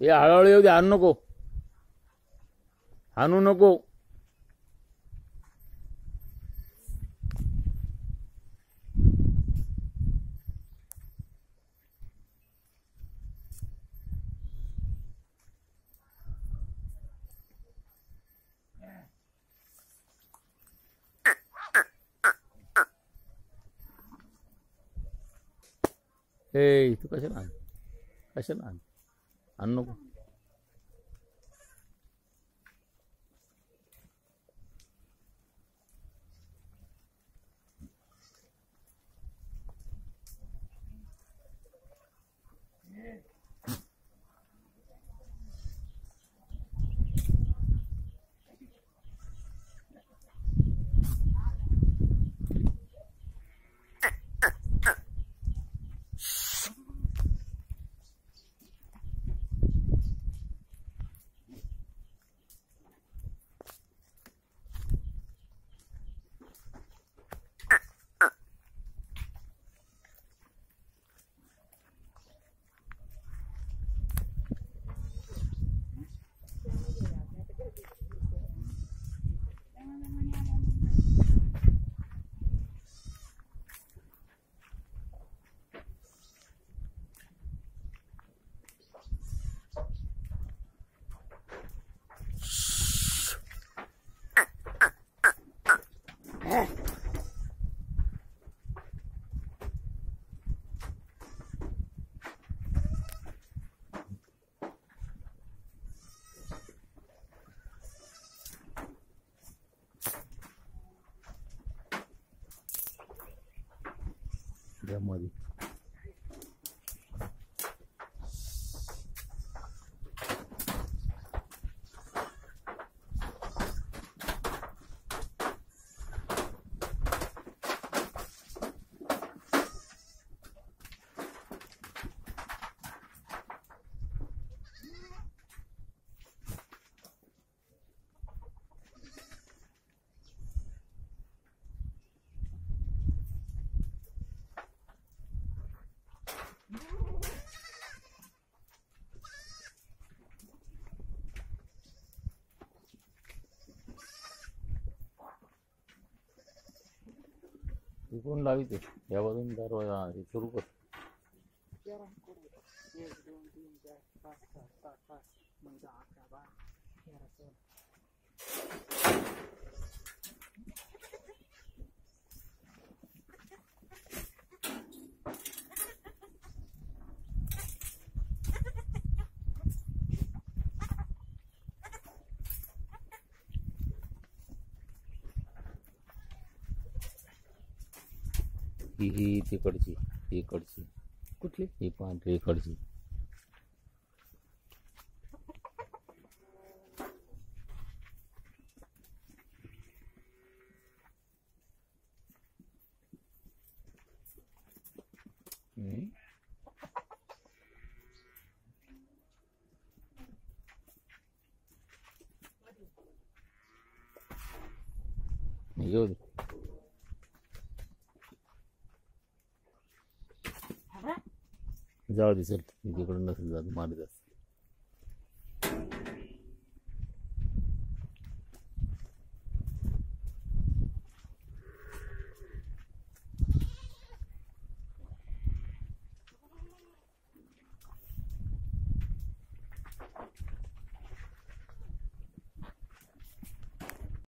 हे हळूहळू येऊ दे आणू नको आणू नको हे तू कशाला आण कशाला आण 안녹 아. नको द्या मध्ये ती कोण लाविते या बाजून दरवाजा हे सुरू कर. एक दोन तीन चार पाच सहा सात आठ नऊ दहा अकरा बारा तेरा चौदा. ही ही तिकडची इकडची कुठली? ही पांढरी इकडची हम्म. येऊ दे. जाऊ दे चल तिकडून नसेल जात मारी जात